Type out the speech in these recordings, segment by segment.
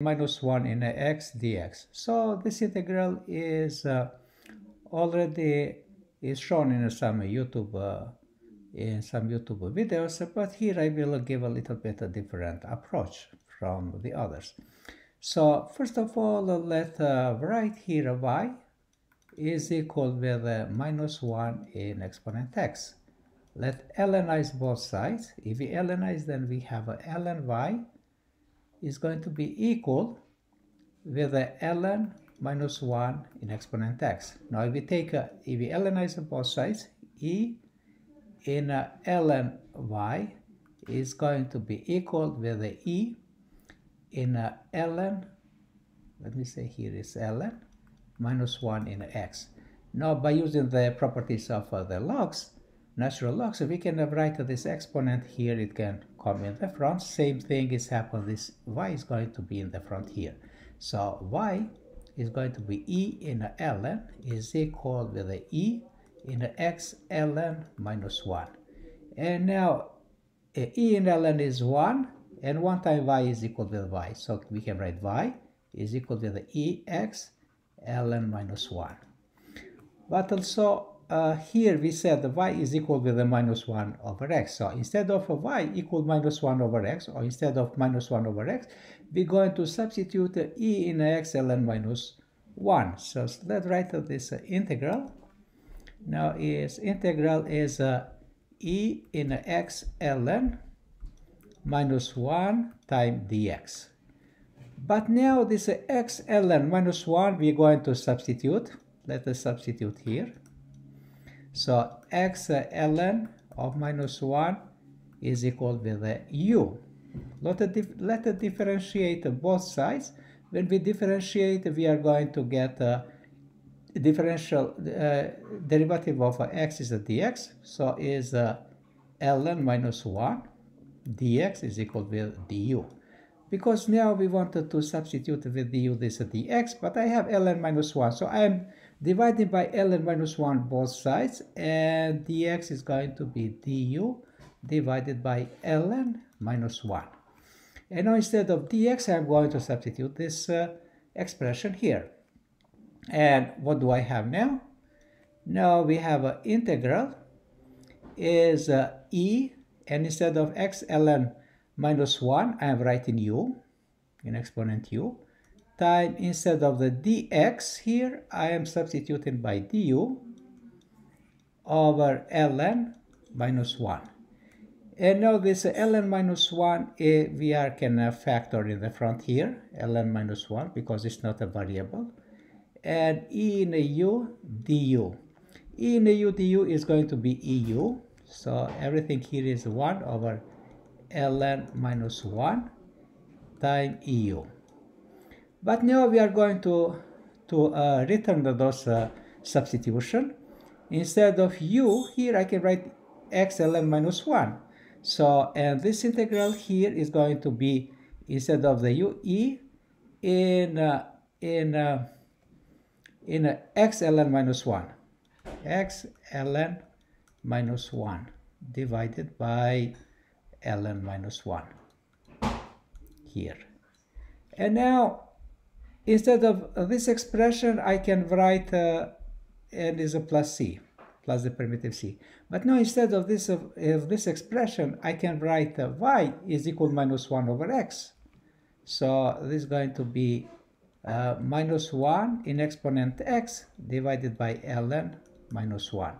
minus 1 in x dx. So this integral is uh, already is shown in some YouTube uh, in some YouTube videos, but here I will give a little bit a different approach from the others. So first of all, let's uh, write here y is equal with uh, minus 1 in exponent x. Let lnize both sides. If we lnize, then we have a ln y is going to be equal with the ln minus 1 in exponent x. Now if we take a, if we lnize both sides, e in a ln y is going to be equal with the e in a ln, let me say here is ln, minus 1 in x. Now by using the properties of uh, the logs, natural log. So we can write this exponent here, it can come in the front. Same thing is happening, this y is going to be in the front here. So y is going to be e in a ln is equal with the e in the x ln minus 1. And now e in ln is 1 and 1 times y is equal to y. So we can write y is equal to the ex ln minus 1. But also uh, here we said the y is equal to the minus 1 over x. So instead of y equal minus 1 over x, or instead of minus 1 over x, we're going to substitute e in x ln minus 1. So let's write this integral. Now is integral is uh, e in x ln minus 1 times dx. But now this x ln minus 1 we're going to substitute. Let us substitute here. So x ln of minus 1 is equal with u. Let us, let us differentiate both sides. When we differentiate, we are going to get a differential uh, derivative of x is a dx. So is uh, ln minus 1 dx is equal with du. Because now we wanted to substitute with du this dx, but I have ln minus 1. So I am dividing by ln minus 1 both sides, and dx is going to be du divided by ln minus 1. And now instead of dx, I'm going to substitute this uh, expression here. And what do I have now? Now we have an integral is uh, e, and instead of x ln minus 1, I am writing u in exponent u time instead of the dx here I am substituting by du over ln minus 1 and now this ln minus 1 eh, we are can uh, factor in the front here ln minus 1 because it's not a variable. And e in a u du. E in a u du is going to be eu. So everything here is 1 over ln minus 1 time eu but now we are going to, to uh, return those uh, substitution. Instead of u, here I can write x ln minus 1. So, and this integral here is going to be, instead of the u, e in, uh, in, uh, in uh, x ln minus 1. x ln minus 1 divided by ln minus 1 here. And now Instead of this expression, I can write uh, n is a plus c, plus the primitive c. But now instead of this, of, of this expression, I can write uh, y is equal minus 1 over x. So this is going to be uh, minus 1 in exponent x divided by ln minus 1.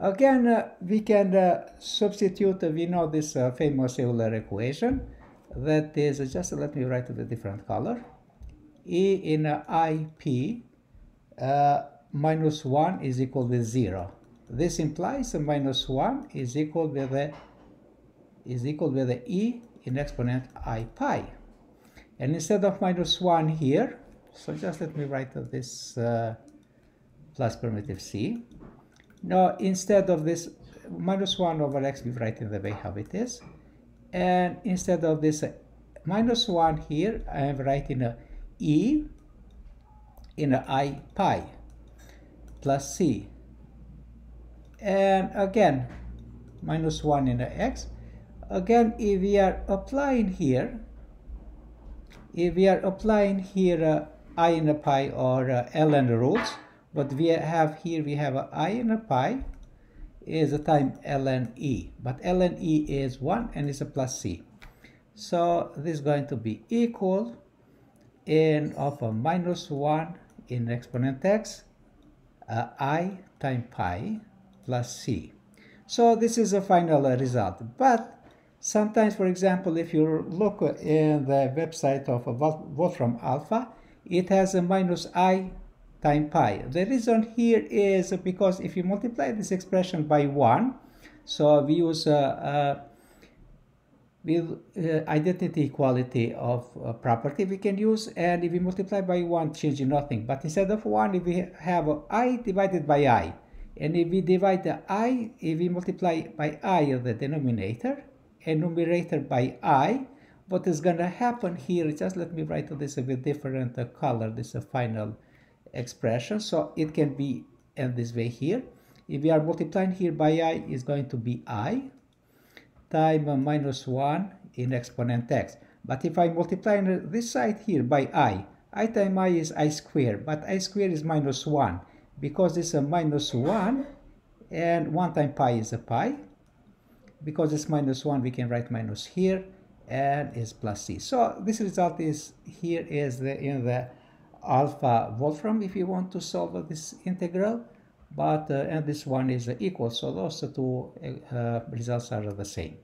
Again, uh, we can uh, substitute, we know this uh, famous Euler equation. That is, just let me write it a different color. E in IP uh, minus 1 is equal to 0. This implies a minus 1 is equal to the is equal to the E in exponent I pi. And instead of minus 1 here, so just let me write this uh, plus primitive c. Now instead of this minus 1 over x, we write in the way how it is. And instead of this uh, minus 1 here, I am writing a e in the i pi plus c. And again, minus 1 in the x. Again, if we are applying here, if we are applying here uh, i in the pi or uh, ln rules, what we have here, we have a i in the pi is a time ln e, but ln e is 1 and it's a plus c. So this is going to be equal in of a minus 1 in exponent x uh, i time pi plus c. So this is a final result. But sometimes, for example, if you look in the website of Wolfram Alpha, it has a minus i time pi. The reason here is because if you multiply this expression by 1, so we use uh, uh, with uh, identity equality of uh, property we can use and if we multiply by 1 change nothing. But instead of 1 if we have i divided by i and if we divide the i if we multiply by i of the denominator and numerator by i what is going to happen here just let me write this with different uh, color this is a final expression. So it can be in this way here. If we are multiplying here by i is going to be i time minus 1 in exponent x. But if I multiply this side here by i, i times i is i squared, but i squared is minus 1. Because it's a minus 1, and 1 times pi is a pi. Because it's minus 1, we can write minus here, and is plus c. So this result is here is the in the alpha Wolfram if you want to solve this integral but uh, and this one is equal so those two uh, results are the same